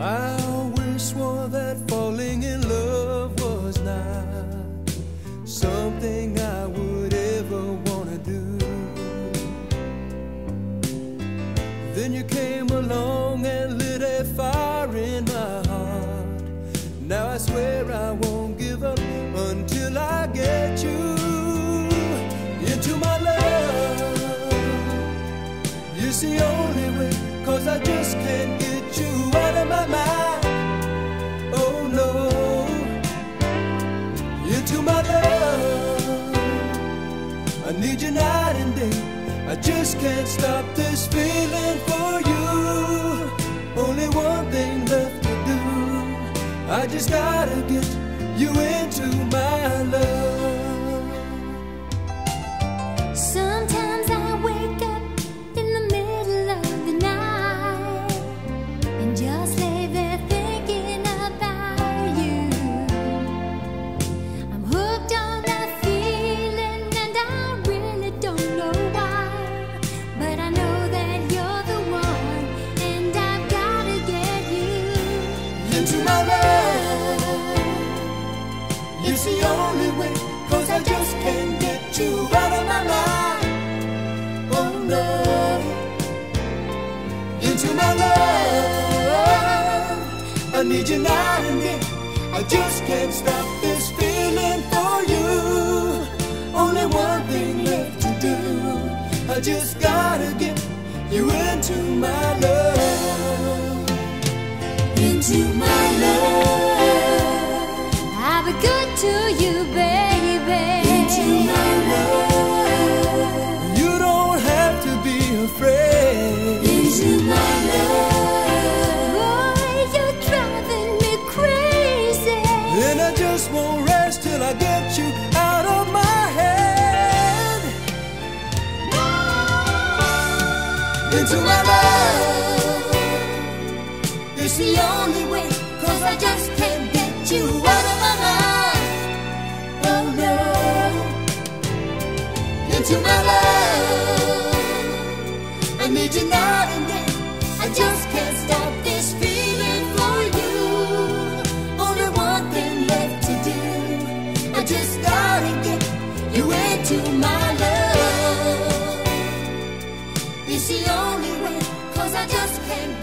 I always swore that falling in love was not something I would ever want to do. Then you came along and lit a fire in my heart. Now I swear I won't give up until I get you into my love. It's the only way, cause I just can't get you. Need you night and day. I just can't stop this feeling for you. Only one thing left to do. I just gotta get you into my love. Into my love. It's the only way, cause I just can't get you out of my mind. Oh no. Into my love. I need you night and day. I just can't stop this feeling for you. Only one thing left to do. I just gotta Into my love. I'll be good to you, baby. Into my love. You don't have to be afraid. Into my love. Boy, you're driving me crazy. And I just won't rest till I get you out of my head. Into my love. It's the only way, cause I just can't get you out of my mind. Oh no, into my love. I need you night and day. I just can't stop this feeling for you. Only one thing left to do. I just gotta get you into my love. It's the only way, cause I just can't.